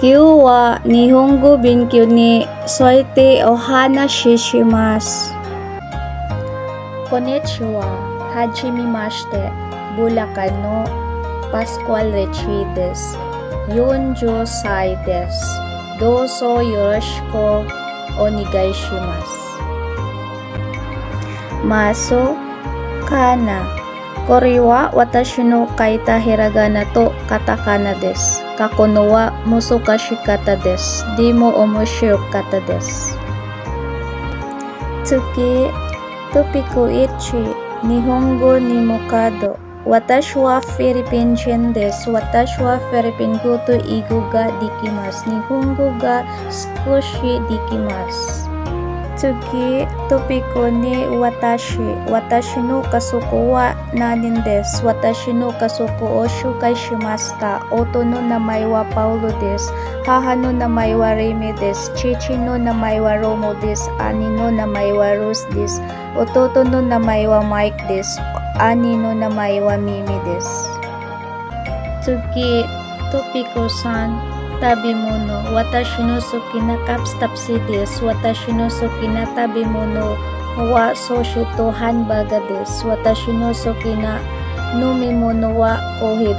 今日は日本語勉強に添えてお話しします。こんにちは。はじめまして。ブラカのパスコアレチです。40歳です。どうぞよろしくお願いします。マソカナ。これは私の書いたひらがなとカタカナです。Kyu wa nihongo benkyo ni soite ohana shishimasu. Konnichiwa, hajimemashite, Bulacan no Pascual Rechi desu. Yonjo sai desu. Doso yoroshiku onegaishimasu. Maso kana. Koriwa watashi no kaita hiragana to katakana desu. Kakono wa musokashi kata desu. Dimo omoshiro kata desu. Tsuki, topiko ichi, Nihongo ni Mokado. Watashi wa Philippine jen desu. Watashi wa Philippine goto igo ga dikimasu. Nihongo ga skushi dikimasu. Tsuki, topiko ni watashi. Watashi no kasuko wa nanin desu. Watashi no kasuko o shukai shimashita. Oto no namai wa Paulo desu. Haha no namai wa Reime desu. Chichi no namai wa Romo desu. Ani no namai wa Rose desu. Ototo no namai wa Mike desu. Ani no namai wa Mimi desu. Tsuki, topiko-san. Tabi mo no, watashi no suki na kapstapsi desu. Watashi no suki na tabi mo no wa soshi to hanbaga desu. Watashi no suki na numi mo no wa kohi.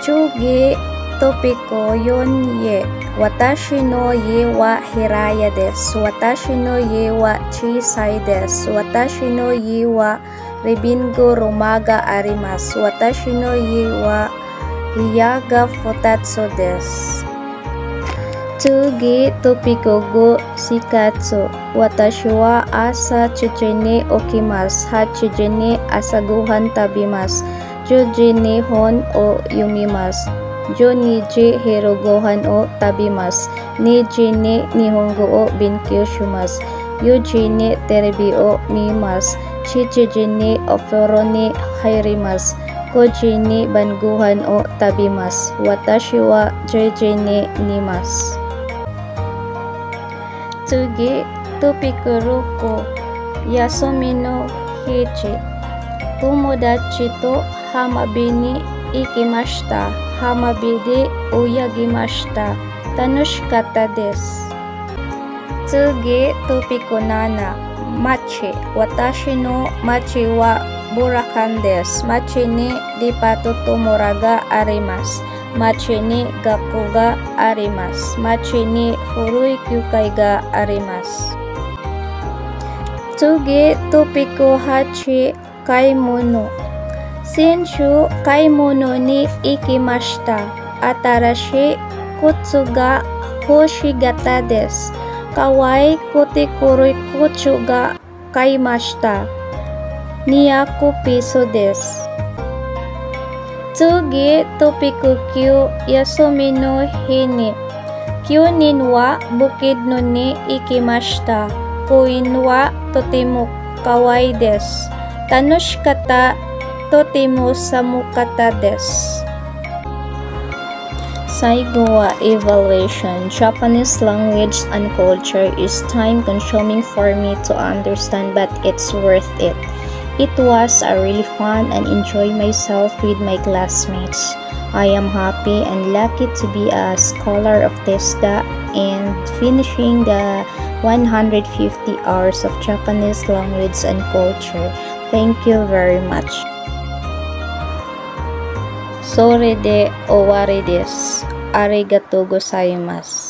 Chugi, topiko yon ye. Watashi no ye wa hiraya desu. Watashi no ye wa chisai desu. Watashi no ye wa ribingo romaga arimasu. Watashi no ye wa hiyaga futatsu desu. Tsugi topiko go shikatsu. Watashi wa asa chuchi ni okimasu. Hachuji ni asaguhan tabimasu. Joji ni hon o yumimasu. Jo niji hirogohan o tabimasu. Niji ni nihongo o binkyou shimasu. Yuji ni terebi o mimasu. Shichiji ni oforo ni hairimasu. Koji ni banguhan o tabimasu. Watashi wa joji ni nimasu. Tsugi, topiko roko. Yasumi no hichi. Tomodachi to hamabi ni ikimashita. Hamabi de oyagimashita. Tanoshikatta desu. Tsugi, topiko nana. Machi. Watashi no machi wa Burakandes, Machini Dipatutumuraga Arimas, Machini Gakuga Arimas, Machini Furui Kyukaiga Arimas. Tsugi tupiku Hachi Kaimono Senshu Kaimono ni Ikimashita Atarashi Kutsuga Hoshigata des Kawai kutikurui Kutsuga Kaimashita 200 piso desu. Tsugi, topiko kyu yasumi no hini. Kyunin wa bukid no ikimashita. Koin wa totemo kawaii desu. Tanoshikatta totemo samukata desu. Saigo wa evaluation. Japanese language and culture is time-consuming for me to understand but it's worth it. It was a really fun and enjoy myself with my classmates. I am happy and lucky to be a scholar of TESDA and finishing the 150 hours of Japanese language and culture. Thank you very much. Sore de oware des. Arigato gozaimasu.